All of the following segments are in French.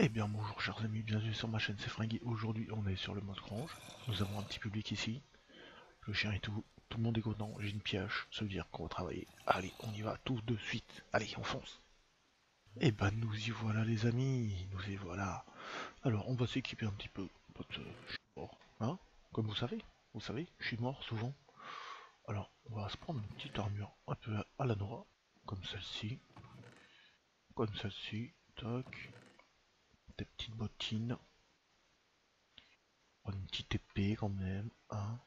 Eh bien bonjour chers amis, bienvenue sur ma chaîne c'est Fringuy. Aujourd'hui on est sur le mode grange. Nous avons un petit public ici. Le chien et tout. Tout le monde est content. J'ai une pioche. Ça veut dire qu'on va travailler. Allez, on y va tout de suite. Allez, on fonce. Eh ben nous y voilà les amis. Nous y voilà. Alors on va s'équiper un petit peu. Je suis mort. Hein Comme vous savez. Vous savez, je suis mort souvent. Alors on va se prendre une petite armure un peu à la noix. Comme celle-ci. Comme celle-ci. Tac des petites bottines. Une petite épée quand même, hein.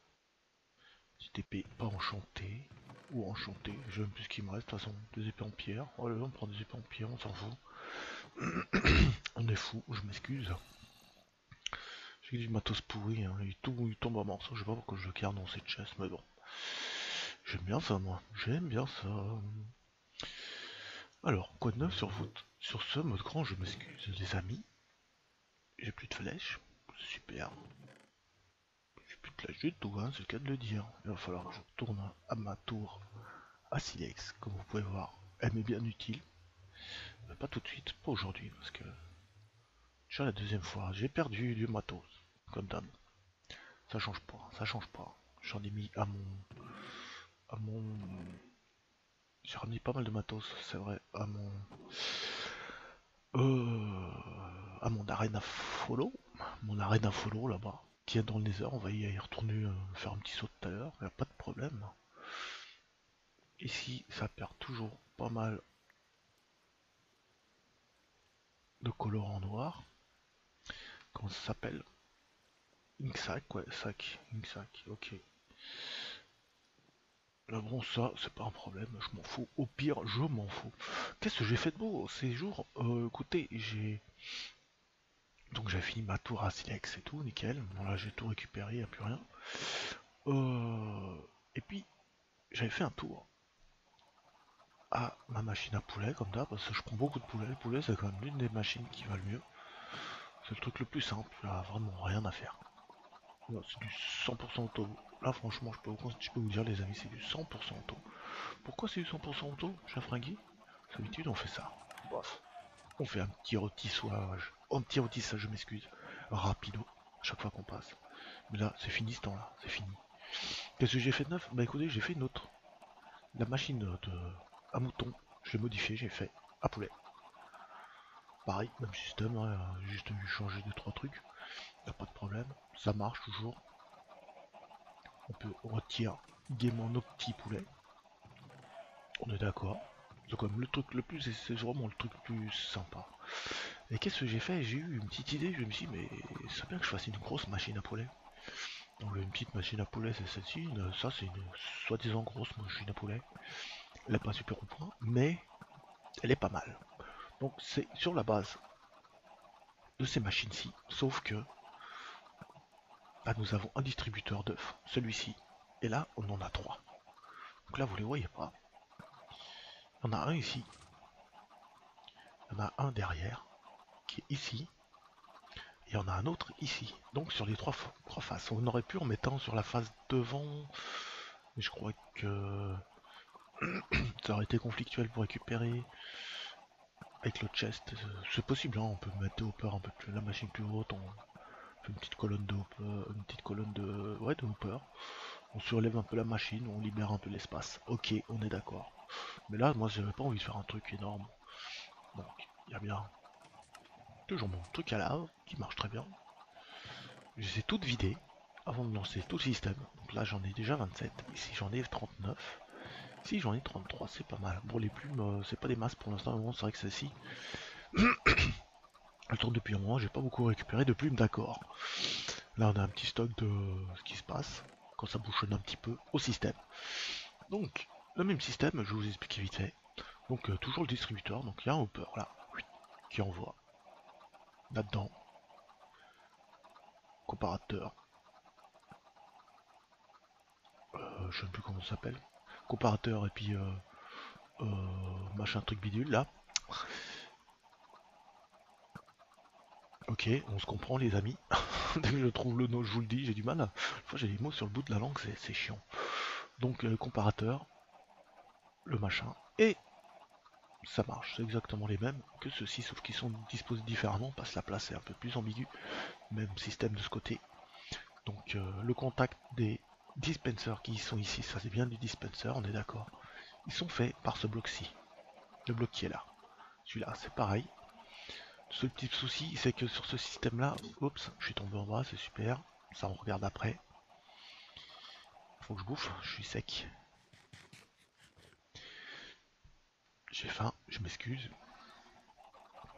Petite épée pas enchantée. Ou enchantée, je plus ce qu'il me reste, de toute façon, des épées en pierre. Oh on prend des épées en pierre, on s'en fout. on est fou, je m'excuse. J'ai du matos pourri, hein. il, il tombe en morceaux, je sais pas pourquoi je le garde dans cette chaise, mais bon. J'aime bien ça moi, j'aime bien ça. Alors, quoi de neuf sur, votre, sur ce mode grand, je m'excuse les amis. J'ai plus de flèches. Super. J'ai plus de flèches du tout, hein, c'est le cas de le dire. Il va falloir que je retourne à ma tour à Silex, comme vous pouvez voir. Elle m'est bien utile. Mais pas tout de suite, pas aujourd'hui, parce que... Déjà la deuxième fois, j'ai perdu du matos, comme d'hab. Ça change pas, ça change pas. J'en ai mis à mon... à mon... J'ai remis pas mal de matos, c'est vrai, à mon... Euh à mon arène à follow, mon arène à follow là-bas, qui est dans le nether, on va y retourner euh, faire un petit saut tout à l'heure, il a pas de problème. Ici, ça perd toujours pas mal de colorant noir. Comment ça s'appelle? Inksac, ouais, sac, Inksac, ok. Là bon ça c'est pas un problème, je m'en fous. Au pire je m'en fous. Qu'est-ce que j'ai fait de beau ces jours? Euh, Écoutez, j'ai donc j'ai fini ma tour à silex et tout, nickel. Bon là j'ai tout récupéré, il a plus rien. Euh, et puis j'avais fait un tour à ma machine à poulet comme ça, parce que je prends beaucoup de poulet. Le poulet c'est quand même l'une des machines qui va le mieux. C'est le truc le plus simple, a vraiment rien à faire. C'est du 100% auto. Là franchement je peux, vous, dire les amis c'est du 100% auto. Pourquoi c'est du 100% auto, Chafringui D'habitude on fait ça. Bof. On fait un petit retissage un petit retissage, je m'excuse. Rapido, chaque fois qu'on passe. Mais là, c'est fini ce temps-là, c'est fini. Qu'est-ce que j'ai fait de neuf? Bah écoutez, j'ai fait une autre. La machine de à mouton, je l'ai modifié, j'ai fait à poulet. Pareil, même système, hein, juste changer deux trois trucs. Y a pas de problème, ça marche toujours. On peut retirer gaiement nos petits poulets. On est d'accord. C'est comme le truc le plus, c'est vraiment le truc le plus sympa. Et qu'est-ce que j'ai fait? J'ai eu une petite idée, je me suis dit, mais c'est bien que je fasse une grosse machine à poulet. Donc une petite machine à poulet, c'est celle-ci. Ça, c'est une soi-disant grosse machine à poulet. Elle n'est pas super au point, mais elle est pas mal. Donc c'est sur la base de ces machines-ci, sauf que là, nous avons un distributeur d'œufs, celui-ci, et là, on en a trois. Donc là, vous les voyez pas. Il y en a un ici. Il y en a un derrière ici. Et il y en a un autre ici. Donc sur les trois, trois faces. On aurait pu en mettant sur la face devant. Mais je crois que ça aurait été conflictuel pour récupérer avec le chest. C'est possible, hein. on peut mettre des hoppers un peu plus, la machine plus haute, on fait une petite colonne de hopper, une petite colonne de, ouais, de hopper. On surlève un peu la machine, on libère un peu l'espace. Ok, on est d'accord. Mais là, moi, j'avais pas envie de faire un truc énorme. Donc, il y a bien toujours mon truc à lave qui marche très bien. Je les ai toutes avant de lancer tout le système. Donc là j'en ai déjà 27. Ici j'en ai 39. Ici j'en ai 33, c'est pas mal. Bon les plumes, euh, c'est pas des masses pour l'instant, c'est vrai que celle-ci. Elle tourne depuis un mois, j'ai pas beaucoup récupéré de plumes, d'accord. Là on a un petit stock de ce qui se passe quand ça bouchonne un petit peu au système. Donc le même système, je vous expliquer vite fait. Donc euh, toujours le distributeur, donc il y a un hopper là, qui envoie là-dedans. Comparateur. Euh, je sais plus comment ça s'appelle. Comparateur et puis euh, euh, machin truc bidule là. Ok, on se comprend les amis. Dès que je trouve le nom, je vous le dis, j'ai du mal. Fois j'ai les mots sur le bout de la langue, c'est chiant. Donc comparateur, le machin, et ça marche, c'est exactement les mêmes que ceux-ci, sauf qu'ils sont disposés différemment parce que la place est un peu plus ambiguë. Même système de ce côté. Donc euh, le contact des dispensers qui sont ici, ça c'est bien du dispenser, on est d'accord. Ils sont faits par ce bloc-ci. Le bloc qui est là. Celui-là, c'est pareil. Le seul petit souci, c'est que sur ce système-là, oups, je suis tombé en bas, c'est super. Ça, on regarde après. Faut que je bouffe, je suis sec. J'ai faim, je m'excuse.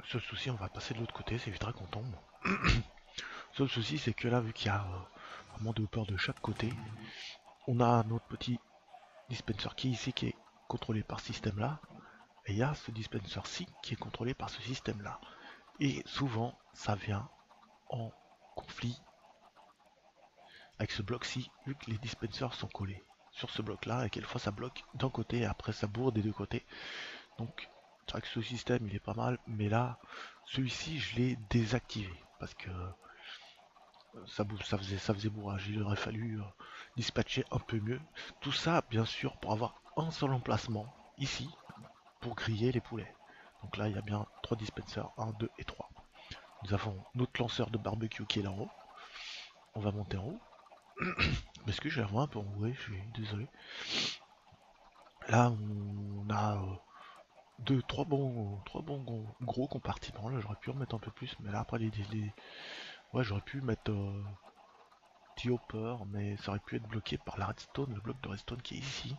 Seul souci, on va passer de l'autre côté, ça évitera qu'on tombe. Seul souci, c'est que là, vu qu'il y a euh, vraiment de peur de chaque côté, on a notre petit dispenser qui est ici, qui est contrôlé par ce système-là. Et il y a ce dispenser-ci qui est contrôlé par ce système-là. Et souvent, ça vient en conflit avec ce bloc-ci, vu que les dispensers sont collés sur ce bloc-là, et quelquefois ça bloque d'un côté, et après ça bourre des deux côtés. Donc, c'est ce système, il est pas mal, mais là, celui-ci, je l'ai désactivé, parce que euh, ça, faisait, bourrage, il aurait fallu euh, dispatcher un peu mieux. Tout ça, bien sûr, pour avoir un seul emplacement, ici, pour griller les poulets. Donc là, il y a bien trois dispensers, 1, 2 et 3. Nous avons notre lanceur de barbecue qui est là en haut. On va monter en haut. Parce que un peu en haut, je suis désolé. Là, on a euh, deux, trois bons, trois bons gros, compartiments. Là, j'aurais pu en mettre un peu plus, mais là, après, les, ouais, j'aurais pu mettre euh, T-Hopper, mais ça aurait pu être bloqué par la redstone, le bloc de redstone qui est ici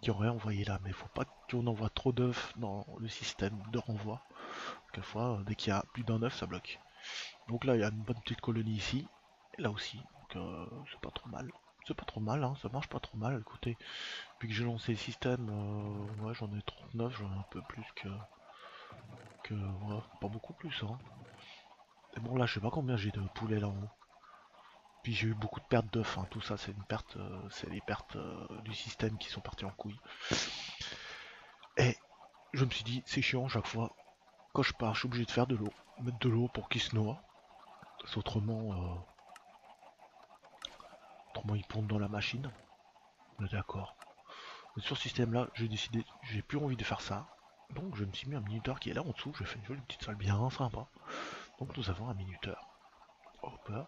qui aurait envoyé là, mais faut pas qu'on envoie trop d'œufs dans le système de renvoi. Quelquefois, dès qu'il y a plus d'un œuf, ça bloque. Donc là, il y a une bonne petite colonie ici, et là aussi, donc euh, c'est pas trop mal. C'est pas trop mal, hein, ça marche pas trop mal. Écoutez, depuis que j'ai lancé le système, euh, ouais, j'en ai 39, j'en ai un peu plus que. que pas beaucoup plus, hein. Et bon, là, je sais pas combien j'ai de poulets là en haut. Puis j'ai eu beaucoup de pertes d'œufs, hein. tout ça c'est une perte, euh, c'est les pertes euh, du système qui sont parties en couille. Et je me suis dit, c'est chiant chaque fois, quand je pars, je suis obligé de faire de l'eau, mettre de l'eau pour qu'il se noie. autrement, autrement ils pondent dans la machine. D'accord. Sur ce système là, j'ai décidé, j'ai plus envie de faire ça. Donc je me suis mis un minuteur qui est là en dessous, j'ai fait une jolie petite salle bien sympa. Donc nous avons un minuteur. Hopper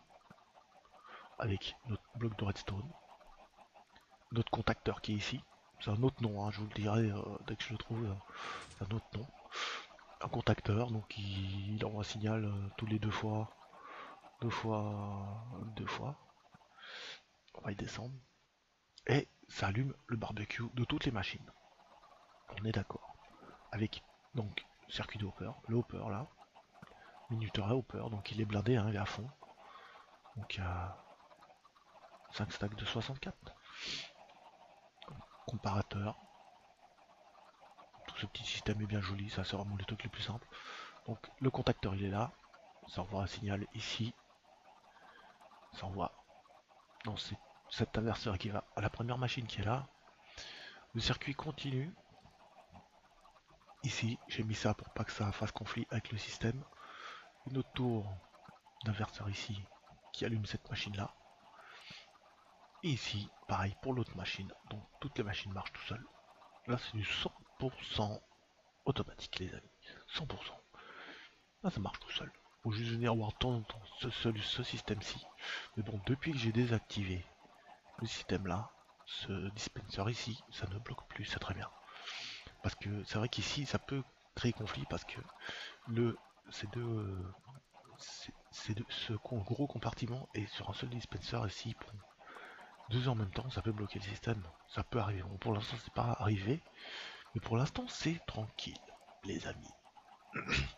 avec notre bloc de redstone, notre contacteur qui est ici, c'est un autre nom, hein, je vous le dirai euh, dès que je le trouve, euh, un autre nom, un contacteur, donc il, envoie un signal euh, tous les deux fois, deux fois, deux fois, on va y descendre, et ça allume le barbecue de toutes les machines, on est d'accord, avec donc circuit de hopper, le hopper là, minuteur à hopper, donc il est blindé, hein, il est à fond, donc il y a 5 stacks de 64. Comparateur. Tout ce petit système est bien joli, ça c'est vraiment le truc le plus simple. Donc le contacteur il est là, ça envoie un signal ici, ça envoie dans cet inverseur qui va à la première machine qui est là. Le circuit continue. Ici, j'ai mis ça pour pas que ça fasse conflit avec le système. Une autre tour d'inverseur ici qui allume cette machine là. Et ici, pareil pour l'autre machine. Donc toutes les machines marchent tout seul. Là, c'est du 100% automatique, les amis. 100%. Là, ça marche tout seul. Faut juste venir voir de temps ce, ce, système-ci. Mais bon, depuis que j'ai désactivé le système là, ce dispenser ici, ça ne bloque plus, c'est très bien. Parce que c'est vrai qu'ici, ça peut créer conflit parce que le ces deux, c'est de, ce gros compartiment est sur un seul dispenser ici pour deux en même temps, ça peut bloquer le système. Ça peut arriver. pour l'instant, c'est pas arrivé. Mais pour l'instant, c'est tranquille, les amis.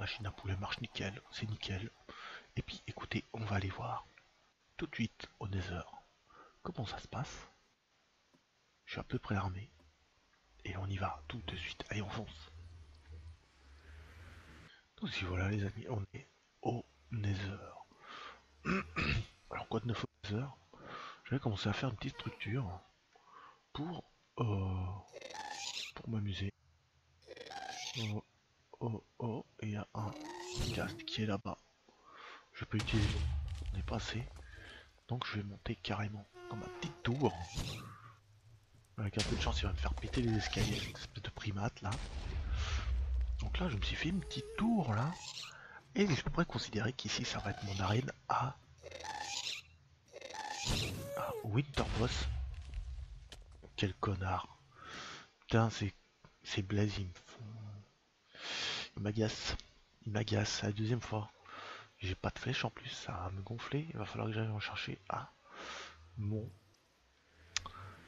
machine à poulet marche nickel, c'est nickel. Et puis, écoutez, on va aller voir tout de suite au Nether. Comment ça se passe? Je suis à peu près armé. Et on y va tout de suite. Allez, on fonce. Donc voilà les amis, on est au Nether. Alors quoi de neuf au Nether? Je vais commencer à faire une petite structure pour, euh, pour m'amuser. Oh, oh, oh, et il y a un cast est là-bas. Je peux utiliser, on n'est pas assez. Donc je vais monter carrément dans ma petite tour. Avec un peu de chance, il va me faire péter les escaliers, espèce de primate là. Donc là, je me suis fait une petite tour là. Et je pourrais considérer qu'ici, ça va être mon arène à... à Winterboss. Quel connard. Putain, c'est... C'est Blaze, il me Il m'agace. Il m'agace, la deuxième fois. J'ai pas de flèche en plus, ça va me gonfler. Il va falloir que j'aille en chercher à mon...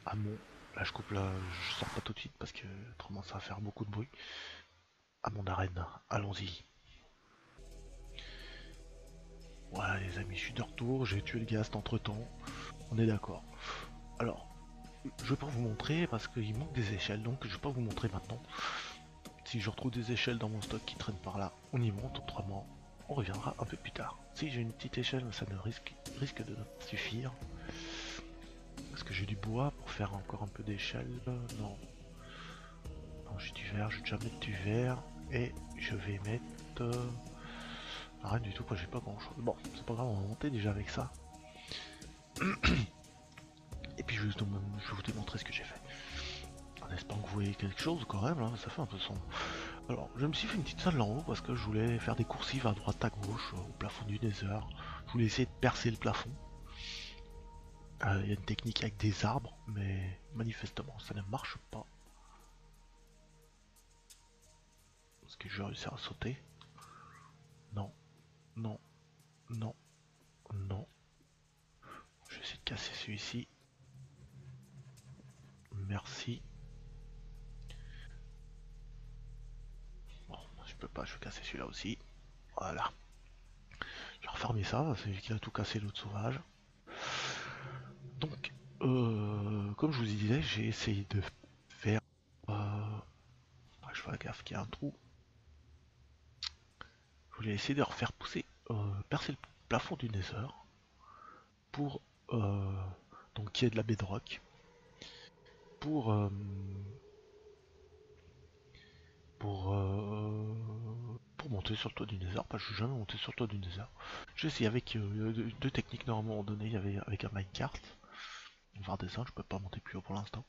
à mon... Là je coupe là, je sors pas tout de suite parce que autrement ça va faire beaucoup de bruit. À mon arène, allons-y. Voilà les amis, je suis de retour, j'ai tué le gast entre temps, on est d'accord. Alors, je vais pas vous montrer parce qu'il manque des échelles, donc je vais pas vous montrer maintenant. Si je retrouve des échelles dans mon stock qui traînent par là, on y monte, autrement on reviendra un peu plus tard. Si j'ai une petite échelle, ça ne risque, de suffire. Est-ce que j'ai du bois pour faire encore un peu d'échelle? Non. Non, j'ai du verre, je vais déjà mettre du verre. Et je vais mettre... Euh, Rien du tout, moi j'ai pas grand chose. Bon, c'est pas grave, on va monter déjà avec ça. Et puis je vais, vous démontrer ce que j'ai fait. En espérant que vous voyez quelque chose quand même, là, ça fait un peu sombre. Alors, je me suis fait une petite salle en haut parce que je voulais faire des coursives à droite à gauche au plafond du Nether. Je voulais essayer de percer le plafond. Euh, il y a une technique avec des arbres, mais manifestement ça ne marche pas. Est-ce que je vais réussir à sauter? Non non, non, non. Je vais essayer de casser celui-ci. Merci. Je peux pas, je vais casser celui-là aussi. Voilà. Je vais refermer ça, c'est lui qui a tout cassé l'autre sauvage. Donc, euh, comme je vous disais, j'ai essayé de faire... Euh, je fais gaffe qu'il y a un trou. Je voulais essayer de refaire pousser, euh, percer le plafond du Nether pour donc qu'il y ait de la bedrock pour pour monter sur le toit du Nether parce que je suis jamais monté sur le toit du Nether j'ai essayé avec deux techniques normalement données avait avec un minecart voir des je peux pas monter plus haut pour l'instant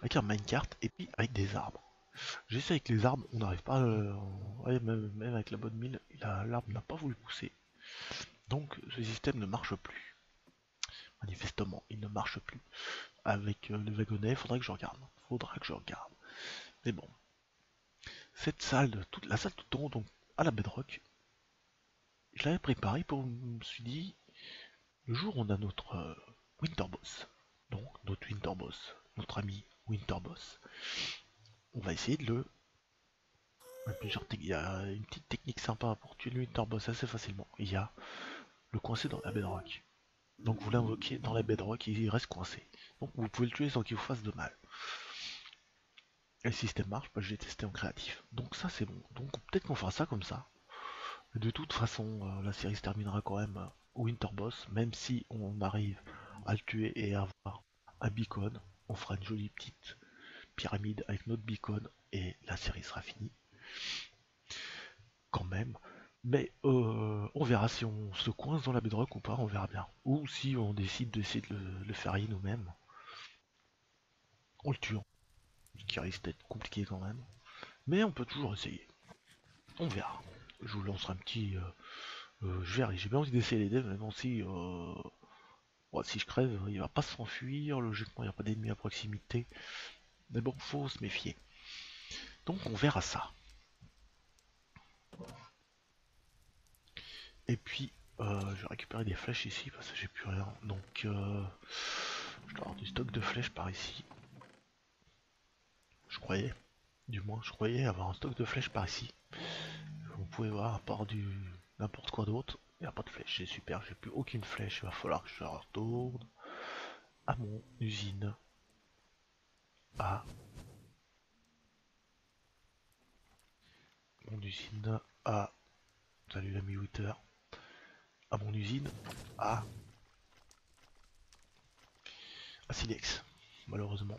avec un minecart et puis avec des arbres J'essaie avec les arbres, on n'arrive pas même, avec la bonne mine, l'arbre n'a pas voulu pousser. Donc ce système ne marche plus. Manifestement, il ne marche plus. Avec euh, le wagonnet, faudrait que je regarde. Faudra que je regarde. Mais bon. Cette salle, toute la salle tout en haut, donc à la bedrock, je l'avais préparée pour, je me suis dit, le jour on a notre euh, Winter Boss, donc notre Winter Boss, notre ami Winter Boss, on va essayer de le... Il y a une petite technique sympa pour tuer le boss assez facilement. Il y a le coincer dans la bedrock. Donc vous l'invoquez dans la bedrock, il reste coincé. Donc vous pouvez le tuer sans qu'il vous fasse de mal. Et le système marche, bah, je l'ai testé en créatif. Donc ça c'est bon. Donc peut-être qu'on fera ça comme ça. De toute façon, euh, la série se terminera quand même euh, au Winter Boss, même si on arrive à le tuer et à avoir un beacon, on fera une jolie petite pyramide avec notre beacon et la série sera finie. Quand même. Mais euh, on verra si on se coince dans la bedrock ou pas, on verra bien. Ou si on décide d'essayer de le, faire nous-mêmes. On le tue. Qui risque d'être compliqué quand même. Mais on peut toujours essayer. On verra. Je vous lancerai un petit... Euh, euh, je j'ai bien envie d'essayer les devs, bon si... si je crève, il va pas s'enfuir, logiquement il n'y a pas d'ennemis à proximité. Mais bon, faut se méfier. Donc on verra ça. Et puis, euh, je vais récupérer des flèches ici parce que j'ai plus rien. Donc, euh, je dois avoir du stock de flèches par ici. Je croyais, du moins, je croyais avoir un stock de flèches par ici. Vous pouvez voir, à part du n'importe quoi d'autre, il n'y a pas de flèches. C'est super, j'ai plus aucune flèche. Il va falloir que je retourne à mon usine à mon usine à salut l'ami Witter à mon usine à à Silex malheureusement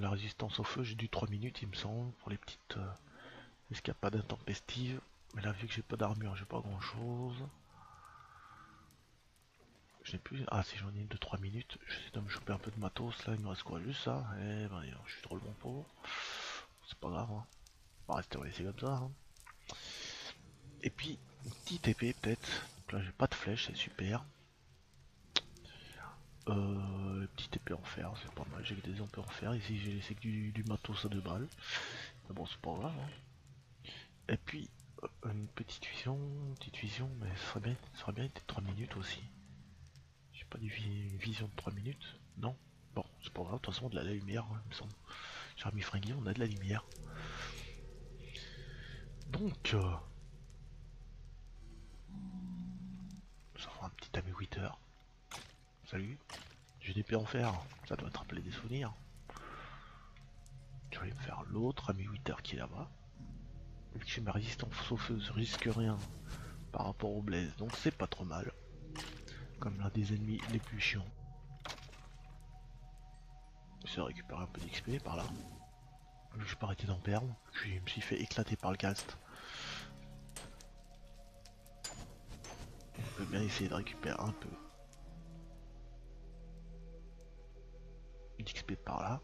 la résistance au feu j'ai dû 3 minutes il me semble pour les petites euh, escapades intempestives mais là vu que j'ai pas d'armure j'ai pas grand chose Je n'ai plus. Ah, si j'en ai une de 3 minutes, j'essaie de me choper un peu de matos là. Il me reste quoi Juste ça Eh ben, je suis drôlement pauvre. C'est pas grave, hein. On va rester laisser comme ça. Hein. Et puis, une petite épée peut-être. Donc là, j'ai pas de flèche, c'est super. Euh, petite épée en fer, c'est pas mal. J'ai que des épées en fer. Ici, j'ai laissé que du, matos à deux balles. Mais bon, c'est pas grave. Hein. Et puis, euh, une petite vision, une petite vision, mais ça serait bien, ça serait bien été 3 minutes aussi. J'ai pas une vision de 3 minutes, non Bon, c'est pas grave, de toute façon, de la, lumière, hein, il me semble. J'ai remis on a de la lumière. Donc, euh, ça fera un petit ami 8 heures. Salut, j'ai des en fer, ça doit te rappeler des souvenirs. Je vais me faire l'autre ami 8 heures qui est là-bas. Vu que ma résistance au feu, je risque rien par rapport au blaze, donc c'est pas trop mal. Comme l'un des ennemis les plus chiants. Je récupérer un peu d'XP par là. Je vais pas arrêter d'en perdre. Je me suis fait éclater par le cast. On peut bien essayer de récupérer un peu d'XP par là.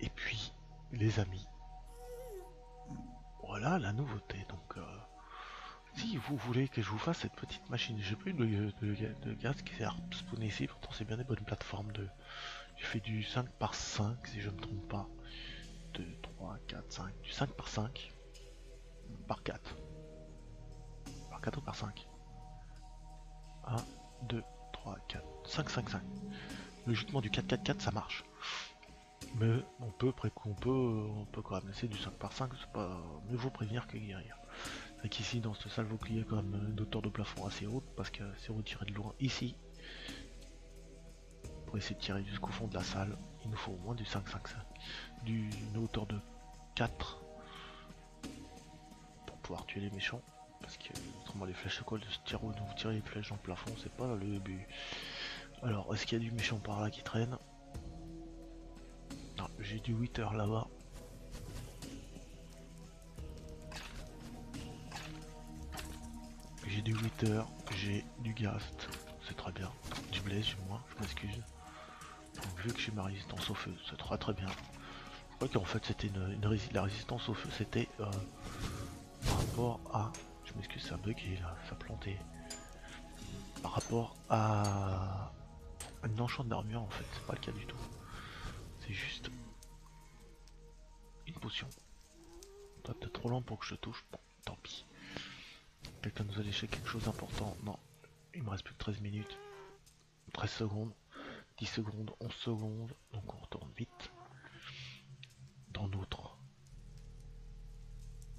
Et puis, les amis, voilà la nouveauté. Donc, euh, si vous voulez que je vous fasse cette petite machine, j'ai plus de, de, gaz qui sert à spawner ici, pourtant c'est bien des bonnes plateformes de... J'ai fait du 5 par 5 si je me trompe pas. 2, 3, 4, 5. Du 5 par 5. Par 4. Par 4 ou par 5 1, 2, 3, 4, 5, 5, 5. Logiquement du 4, 4, 4 ça marche. Mais on peut, on peut, on peut quand même laisser du 5 par 5, c'est pas mieux vaut prévenir que guérir. Donc ici dans ce salvo il y a quand même une hauteur de plafond assez haute parce que on tirer de loin ici, pour essayer de tirer jusqu'au fond de la salle, il nous faut au moins du 5 5 5, d'une hauteur de 4 pour pouvoir tuer les méchants. Parce que autrement les flèches quoi de se tirer ou de vous tirer les flèches dans le plafond, c'est pas le but. Alors est-ce qu'il y a du méchant par là qui traîne j'ai du 8 heures là-bas. J'ai du 8 heures, j'ai du ghast, c'est très bien. Du blaze du moins, je m'excuse. Donc vu que j'ai ma résistance au feu, c'est très très bien. Je crois qu'en fait c'était la résistance au feu, c'était euh, par rapport à... Je m'excuse, c'est un bug là, ça planté. Par rapport à un enchant d'armure en fait, c'est pas le cas du tout. C'est juste une potion. Toi t'es trop lent pour que je touche. Tant pis. Quelqu'un nous a léché quelque chose d'important. Non, il me reste plus que 13 minutes. 13 secondes, 10 secondes, 11 secondes. Donc on retourne vite dans notre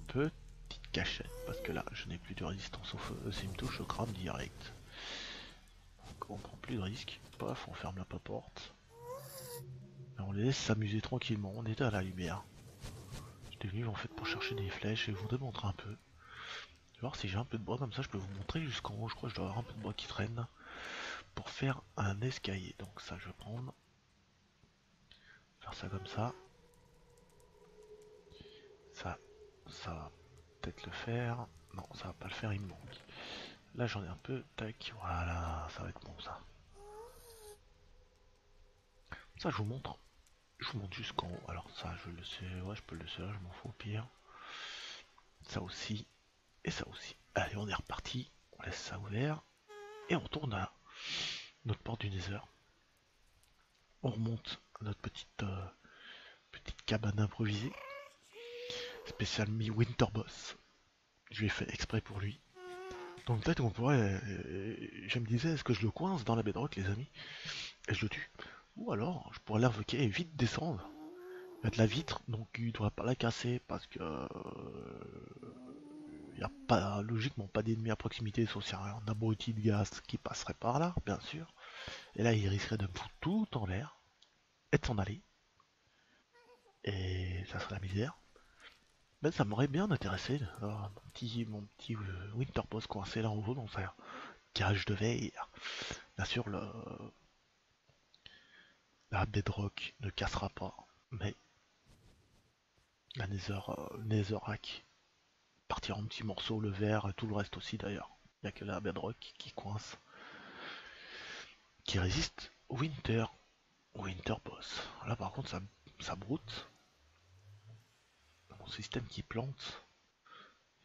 petite cachette. Parce que là, je n'ai plus de résistance au feu. C'est me touche au crâne direct. Donc on prend plus de risques. On ferme la porte. On les laisse s'amuser tranquillement. On est à la lumière venu en fait pour chercher des flèches et vous démontrer un peu. voir si j'ai un peu de bois comme ça, je peux vous montrer jusqu'en haut. Je crois que je dois avoir un peu de bois qui traîne pour faire un escalier. Donc ça, je vais prendre. Faire ça comme ça. Ça, ça va peut-être le faire. Non, ça va pas le faire, il me manque. Là, j'en ai un peu. Tac, voilà, ça va être bon ça. Ça, je vous montre je vous montre jusqu'en haut. Alors ça, je le sais, ouais, je peux le laisser je m'en fous au pire. Ça aussi, et ça aussi. Allez, on est reparti. On laisse ça ouvert. Et on tourne à notre porte du Nether. On remonte à notre petite, euh, petite cabane improvisée. Spécial Mi Winter Boss. Je l'ai fait exprès pour lui. Donc peut-être qu'on pourrait... Euh, je me disais, est-ce que je le coince dans la bedrock, les amis? Et je le tue ou alors, je pourrais l'invoquer et vite descendre. De la vitre, donc il ne devrait pas la casser parce que... Il n'y a pas, logiquement pas d'ennemis à proximité, sauf si un abruti de gaz qui passerait par là, bien sûr. Et là, il risquerait de me foutre tout en l'air et de s'en aller. Et ça serait la misère. Mais ça m'aurait bien intéressé. mon petit, mon petit euh, Winter Boss coincé là en haut dans sa cage de verre. Bien sûr, le, la bedrock ne cassera pas, mais la nether, euh, partira en petits morceaux, le verre et tout le reste aussi d'ailleurs. Il n'y a que la bedrock qui coince. Qui résiste winter. Winter boss. Là par contre ça, broute. Mon système qui plante.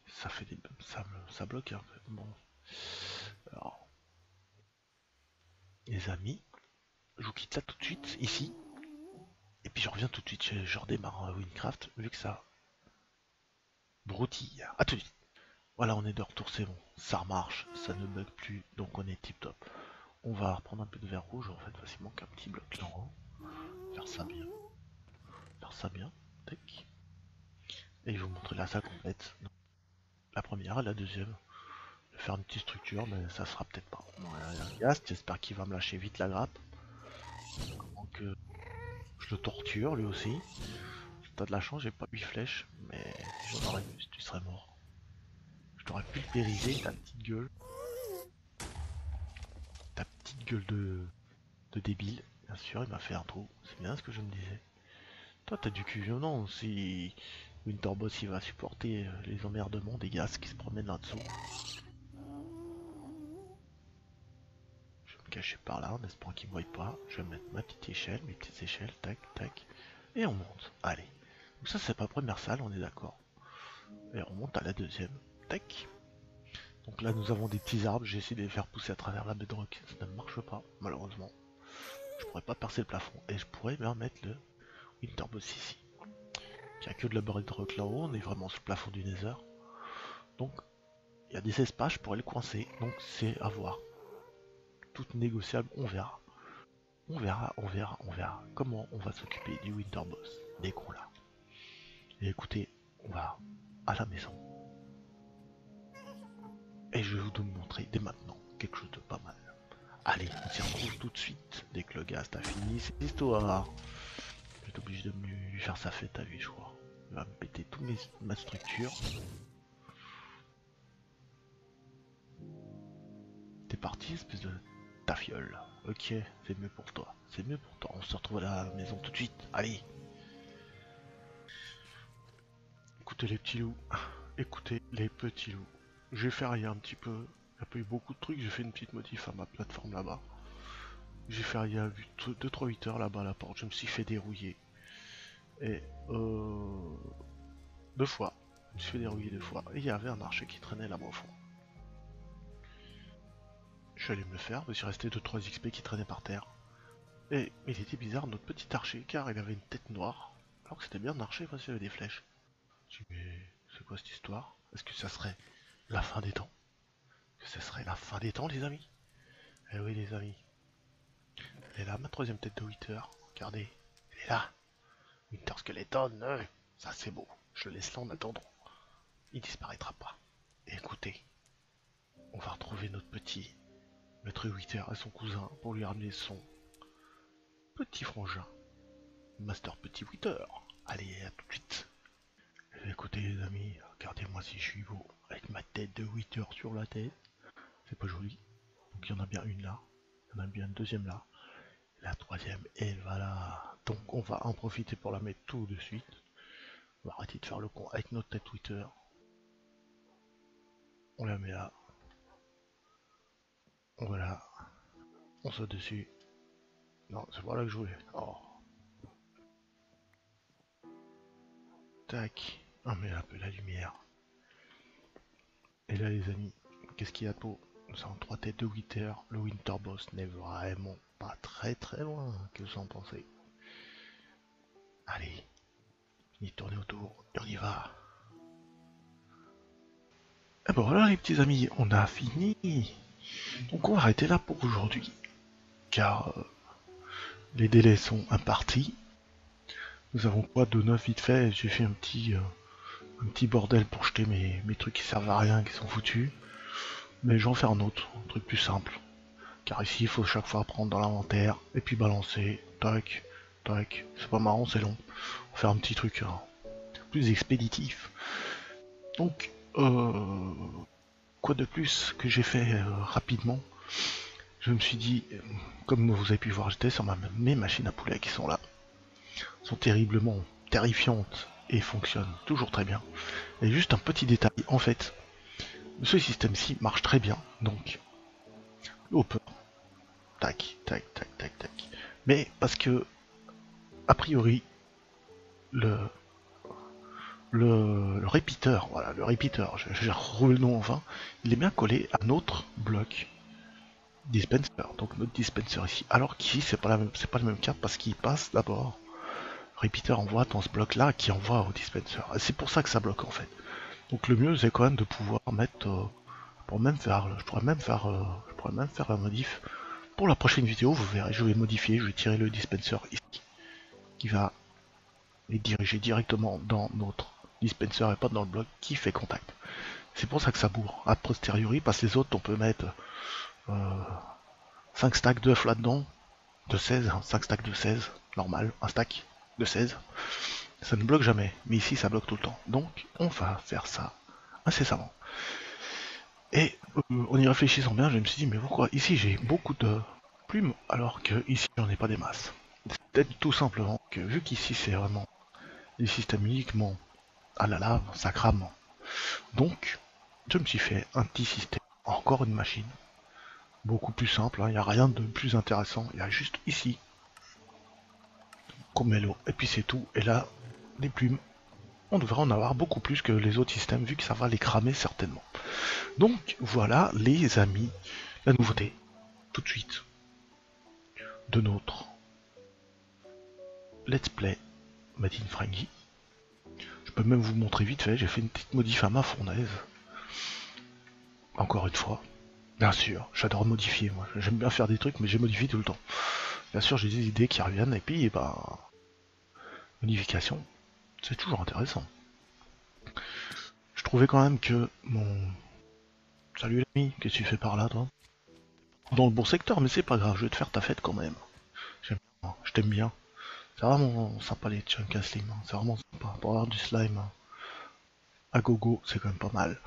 Ça fait des. ça, ça bloque un peu. Bon. Les amis. Je vous quitte là tout de suite, ici. Et puis je reviens tout de suite, je, je redémarre Winecraft, vu que ça broutille. A tout de suite. Voilà, on est de retour, c'est bon. Ça marche, ça ne bug plus, donc on est tip top. On va reprendre un peu de verre rouge, en fait, facilement qu'un petit bloc là en haut. Faire ça bien. Faire ça bien. Tac. Et je vous montrer la salle complète. La première la deuxième. Je vais faire une petite structure, mais ça sera peut-être pas. un j'espère qu'il va me lâcher vite la grappe. Que je le torture lui aussi. T'as de la chance, j'ai pas 8 flèches, mais j'en aurais tu serais mort. Je t'aurais pulvérisé ta petite gueule. Ta petite gueule de, de débile. Bien sûr, il m'a fait un trou. C'est bien ce que je me disais. Toi, t'as du cul. Non, si Winterboss il va supporter euh, les emmerdements des gaz qui se promènent là-dessous. Je vais me cacher par là en espérant qu'il ne voient pas. Je vais mettre ma petite échelle, mes petites échelles, tac, tac. Et on monte. Allez. Donc ça, c'est pas la première salle, on est d'accord. Et on monte à la deuxième. Tac. Donc là, nous avons des petits arbres. J'ai essayé de les faire pousser à travers la bedrock. Ça ne marche pas, malheureusement. Je pourrais pas percer le plafond. Et je pourrais bien mettre le Winterboss ici. Il n'y a que de la bedrock là-haut. On est vraiment sur le plafond du Nether. Donc, il y a des espaces, je pourrais le coincer. Donc, c'est à voir. Tout négociable, on verra. On verra, on verra, on verra comment on va s'occuper du Winterboss dès qu'on l'a. Écoutez, on va à la maison. Et je vais vous montrer dès maintenant quelque chose de pas mal. Allez, on s'y retrouve tout de suite dès que le gaz a fini cette histoire. Je vais obligé de lui faire sa fête à lui, je crois. Il va me péter toute ma structure. T'es parti, espèce de tafiole. Ok, c'est mieux pour toi. C'est mieux pour toi. On se retrouve à la maison tout de suite. Allez Écoutez les petits loups, écoutez les petits loups. J'ai fait rien un petit peu, il n'y a pas eu beaucoup de trucs, j'ai fait une petite modif à ma plateforme là-bas. J'ai fait vu 2-3 8 heures là-bas à la porte, je me suis fait dérouiller. Et euh, deux fois, je me suis fait dérouiller deux fois. Et il y avait un archer qui traînait là-bas au fond. Je suis allé me le faire, je me suis resté 2-3 XP qui traînaient par terre. Et il était bizarre notre petit archer car il avait une tête noire. Alors que c'était bien un archer parce qu'il avait des flèches mais c'est quoi cette histoire? Est-ce que ça serait la fin des temps? Que ça serait la fin des temps, les amis? Eh oui, les amis. Elle est là, ma troisième tête de Wither. Regardez, elle est là. Winter Skeleton, euh, ça c'est beau. Je le laisse là en attendant. Il disparaîtra pas. écoutez, on va retrouver notre petit maître Wither et son cousin pour lui ramener son petit frangin. Master Petit Wither. Allez, à tout de suite. Écoutez les amis, regardez-moi si je suis beau, avec ma tête de 8 heures sur la tête. C'est pas joli. Donc il y en a bien une là, il y en a bien une deuxième là, la troisième, et voilà. Donc on va en profiter pour la mettre tout de suite. On va arrêter de faire le con avec notre tête Twitter. On la met là. Voilà. On saute dessus. Non, c'est pas là que je voulais. Oh. Tac. On met un peu la lumière. Et là les amis, qu'est-ce qu'il y a de beau? Nous avons trois têtes de Wither. Le Winter Boss n'est vraiment pas très très loin. Que vous en pensez? Allez, y tourner autour et on y va. Et bon voilà les petits amis, on a fini. Donc on va arrêter là pour aujourd'hui. Car euh, les délais sont impartis. Nous avons quoi de neuf vite fait? J'ai fait un petit... Euh, un petit bordel pour jeter mes, trucs qui servent à rien, qui sont foutus. Mais j'en fais un autre, un truc plus simple. Car ici, il faut chaque fois prendre dans l'inventaire, et puis balancer, tac, tac. C'est pas marrant, c'est long. On va faire un petit truc hein, plus expéditif. Donc, euh, de plus que j'ai fait euh, rapidement Je me suis dit, comme vous avez pu voir, j'étais sur ma, mes machines à poulet qui sont là. sont terriblement terrifiantes et fonctionne toujours très bien. Et juste un petit détail, en fait, ce système-ci marche très bien, donc le hopper, tac, tac, tac, tac, tac. Mais parce que, a priori, le, le, le repeater, voilà, le repeater, j'ai retrouvé le nom enfin, il est bien collé à notre bloc dispenser, donc notre dispenser ici. Alors qu'ici c'est pas la même, pas le même cas parce qu'il passe d'abord. Repeater envoie dans ce bloc là qui envoie au dispenser. C'est pour ça que ça bloque en fait. Donc le mieux c'est quand même de pouvoir mettre, euh, pour même faire, je pourrais même faire, euh, je pourrais même faire la modif. Pour la prochaine vidéo, vous verrez, je vais modifier, je vais tirer le dispenser ici, qui va les diriger directement dans notre dispenser et pas dans le bloc qui fait contact. C'est pour ça que ça bourre, a posteriori, parce que les autres on peut mettre 5 euh, stacks d'œufs là-dedans, de 16, 5 stacks de 16, normal, un stack de 16, ça ne bloque jamais, mais ici ça bloque tout le temps. Donc on va faire ça incessamment. Et euh, en y réfléchissant bien, je me suis dit, mais pourquoi ici j'ai beaucoup de plumes alors que ici j'en ai pas des masses C'est peut-être tout simplement que vu qu'ici c'est vraiment des systèmes uniquement à la lave, ça crame. Donc je me suis fait un petit système, encore une machine, beaucoup plus simple, il hein. n'y a rien de plus intéressant, il y a juste ici met l'eau, et puis c'est tout, et là, les plumes, on devrait en avoir beaucoup plus que les autres systèmes, vu que ça va les cramer certainement. Donc voilà les amis, la nouveauté, tout de suite, de notre let's play Made in Frankie. Je peux même vous montrer vite fait, j'ai fait une petite modif à ma fournaise. Encore une fois. Bien sûr, j'adore modifier, moi. J'aime bien faire des trucs, mais j'ai modifié tout le temps. Bien sûr, j'ai des idées qui reviennent, et puis, bah... Modification, c'est toujours intéressant. Je trouvais quand même que mon... Salut l'ami, qu'est-ce que tu fais par là, toi? Dans le bon secteur, mais c'est pas grave, je vais te faire ta fête quand même. J'aime bien, je t'aime bien. C'est vraiment sympa les chunks slim, hein. c'est vraiment sympa. Pour avoir du slime à gogo, c'est quand même pas mal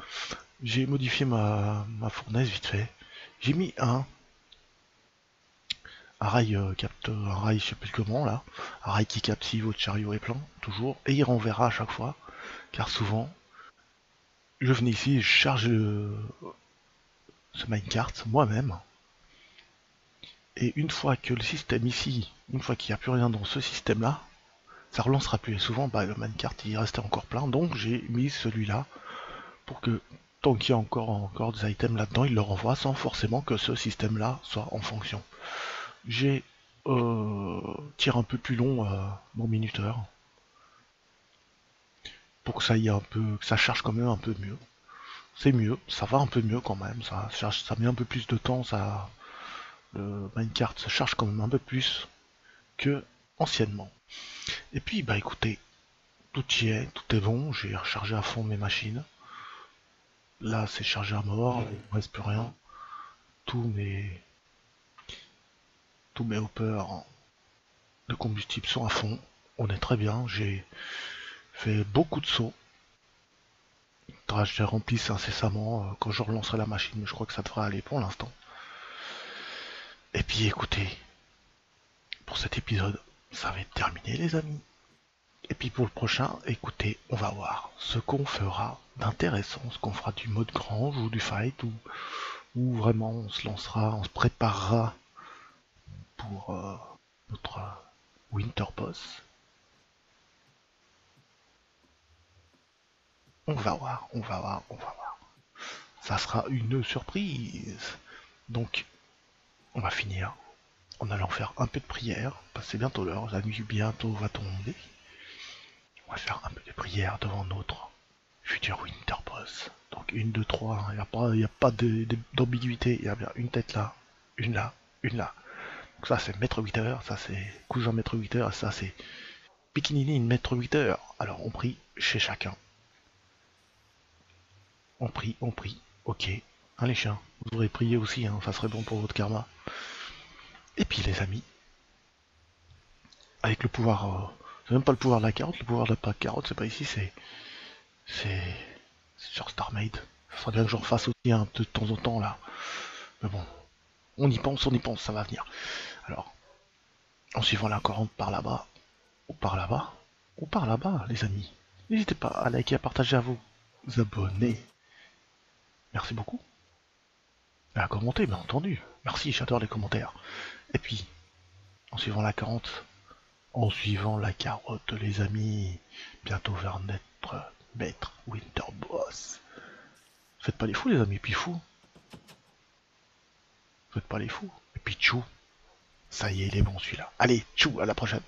j'ai modifié ma, fournaise vite fait. J'ai mis un, rail euh, capte, un rail je sais plus comment là, un rail qui capte si votre chariot est plein, toujours, et il renverra à chaque fois, car souvent, je venais ici, je charge le, ce minecart moi-même, et une fois que le système ici, une fois qu'il n'y a plus rien dans ce système là, ça relancera plus, et souvent bah, le minecart il restait encore plein, donc j'ai mis celui-là pour que tant qu'il y a encore, des items là-dedans, il le renvoie sans forcément que ce système-là soit en fonction. J'ai euh, tiré un peu plus long euh, mon minuteur pour que ça y un peu, ça charge quand même un peu mieux. C'est mieux, ça va un peu mieux quand même, ça ça met un peu plus de temps, le minecart se charge quand même un peu plus que anciennement. Et puis bah écoutez, tout y est, tout est bon, j'ai rechargé à fond mes machines. Là, c'est chargé à mort, il ne reste plus rien. Tous mes tous mes hoppers de combustible sont à fond. On est très bien. J'ai fait beaucoup de sauts. Je rempli incessamment euh, quand je relancerai la machine, mais je crois que ça devrait aller pour l'instant. Et puis écoutez, pour cet épisode, ça va être terminé les amis. Et puis pour le prochain, écoutez, on va voir ce qu'on fera d'intéressant, ce qu'on fera du mode grange ou du fight, ou, vraiment on se lancera, on se préparera pour euh, notre winter boss. On va voir, on va voir, on va voir. Ça sera une surprise. Donc, on va finir en allant faire un peu de prière, parce c'est bientôt l'heure, la nuit bientôt va tomber. On va faire un peu de prière devant notre futur Winter Boss. Donc une, deux, trois, il n'y a pas, y a pas d'ambiguïté, il y a bien une tête là, une là, une là. Donc ça c'est Maître 8 heures, ça c'est cousin Maître 8 heures, ça c'est Pikinini Maître 8 heures. Alors on prie chez chacun. On prie, on prie, ok. Hein les chiens, vous aurez prié aussi, hein, ça serait bon pour votre karma. Et puis les amis, avec le pouvoir euh, c'est même pas le pouvoir de la carotte, le pouvoir de la carotte, c'est pas ici, c'est. C'est. sur StarMade. Ça serait bien que j'en refasse aussi un de temps en temps là. Mais bon. On y pense, on y pense, ça va venir. Alors. En suivant la corrente par là-bas. Ou par là-bas. Ou par là-bas, les amis. N'hésitez pas à liker, à partager, à vous abonner. Merci beaucoup. À commenter, bien entendu. Merci, j'adore les commentaires. Et puis, en suivant la carotte, en suivant la carotte, les amis, bientôt vers notre maître Winterboss. Faites pas les fous, les amis, puis fou. Faites pas les fous. Et puis tchou. Ça y est, il est bon celui-là. Allez, tchou, à la prochaine.